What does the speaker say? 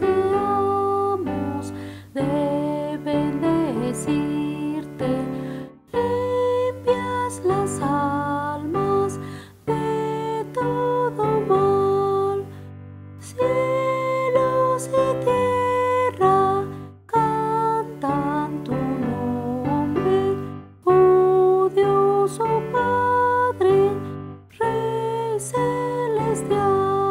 deseamos de bendecirte. Limpias las almas de todo mal, cielos y tierra cantan tu nombre, oh Dios, oh Padre, Rey celestial.